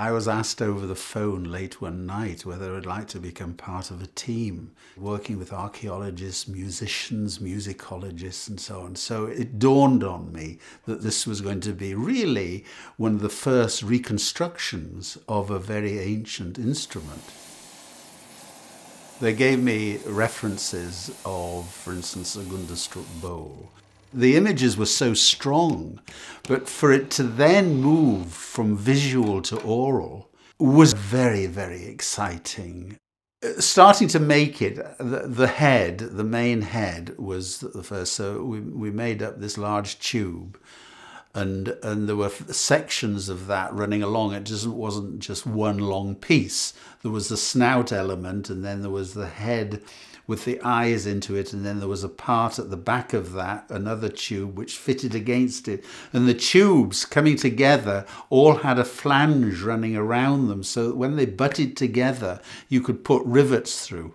I was asked over the phone late one night whether I'd like to become part of a team working with archaeologists, musicians, musicologists, and so on. So it dawned on me that this was going to be really one of the first reconstructions of a very ancient instrument. They gave me references of, for instance, a Gundestrup bowl. The images were so strong, but for it to then move from visual to oral was very, very exciting. Uh, starting to make it, the, the head, the main head was the first. So we, we made up this large tube and and there were sections of that running along. It just wasn't just one long piece. There was the snout element, and then there was the head with the eyes into it, and then there was a part at the back of that, another tube which fitted against it, and the tubes coming together all had a flange running around them, so that when they butted together, you could put rivets through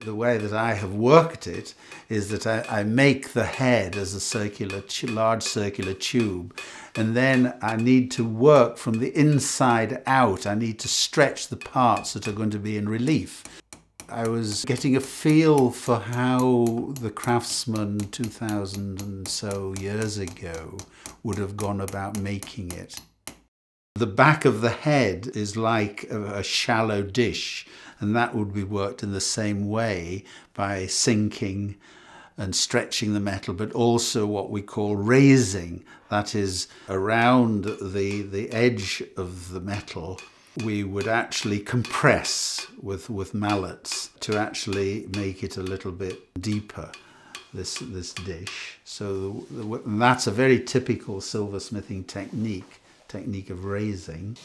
the way that I have worked it is that I, I make the head as a circular, large circular tube, and then I need to work from the inside out. I need to stretch the parts that are going to be in relief. I was getting a feel for how the craftsman 2000 and so years ago would have gone about making it. The back of the head is like a, a shallow dish and that would be worked in the same way by sinking and stretching the metal, but also what we call raising, that is around the, the edge of the metal, we would actually compress with, with mallets to actually make it a little bit deeper, this, this dish. So that's a very typical silversmithing technique, technique of raising.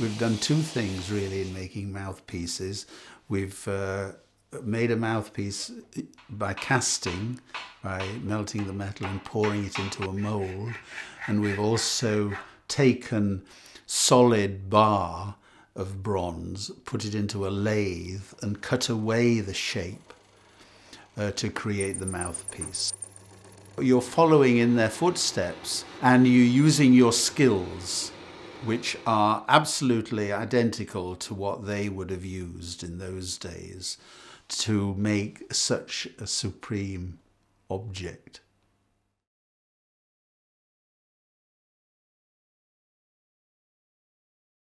We've done two things really in making mouthpieces. We've uh, made a mouthpiece by casting, by melting the metal and pouring it into a mold. And we've also taken solid bar of bronze, put it into a lathe and cut away the shape uh, to create the mouthpiece. You're following in their footsteps and you're using your skills which are absolutely identical to what they would have used in those days to make such a supreme object.